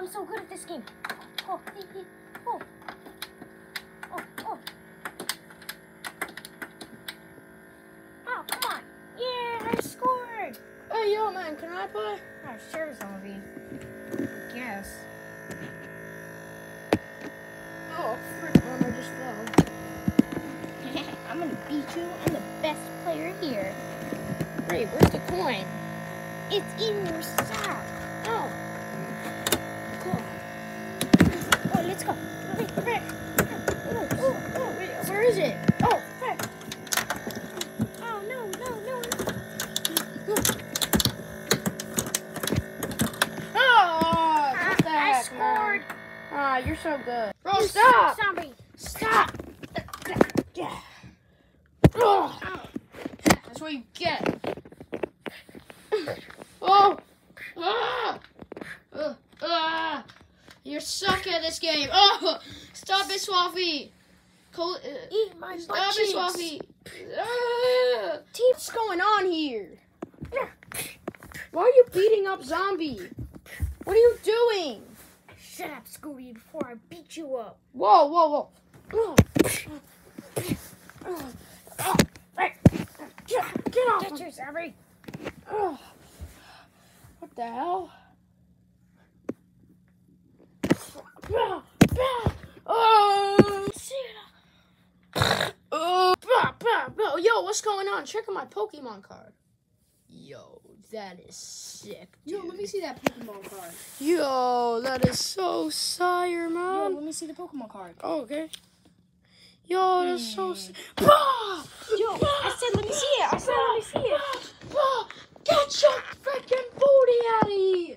I'm so good at this game. Oh, oh. Oh, oh. Oh, come on. Yeah, I scored. Hey, yo, man, can I play? Oh, sure, zombie. Guess. Oh, frick, I just fell. I'm gonna beat you. I'm the best player here. Great, where's the coin? It's in your sack. Oh. Cool. Oh, let's go. Wait, wait. Oh, oh, oh. Wait, where is it? Oh, frick. Oh, no, no, no, no. Oh, what the I scored. Ah, you're so good. Bro, You stop! Zombie, stop. Yeah. Oh, that's what you get. Oh! Ah! Ah! You're suck at this game. Oh! Stop it, Swaffy! Col- uh, Eat my butt Stop it, cheeks. Swaffy! Ah! What's going on here? Why are you beating up Zombie? What are you doing? Shut up, Scooby, before I beat you up. Whoa, whoa, whoa. Get, get off Get of zombie. What the hell? Oh. Oh. Bah, bah, bah. Yo, what's going on? Check out my Pokemon card. Yo, that is sick. Dude. Yo, let me see that Pokemon card. Yo, that is so sire, Yo, let me see the Pokemon card. Oh, okay. Yo, that's so hmm. sick. Bah! Yo, I said let me see it. I said let me see it. Get your freaking booty out of here!